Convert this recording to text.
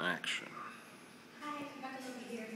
action. Hi, over here.